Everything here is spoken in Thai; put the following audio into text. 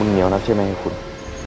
มึงเหนียวนะใช่ไหมคุณ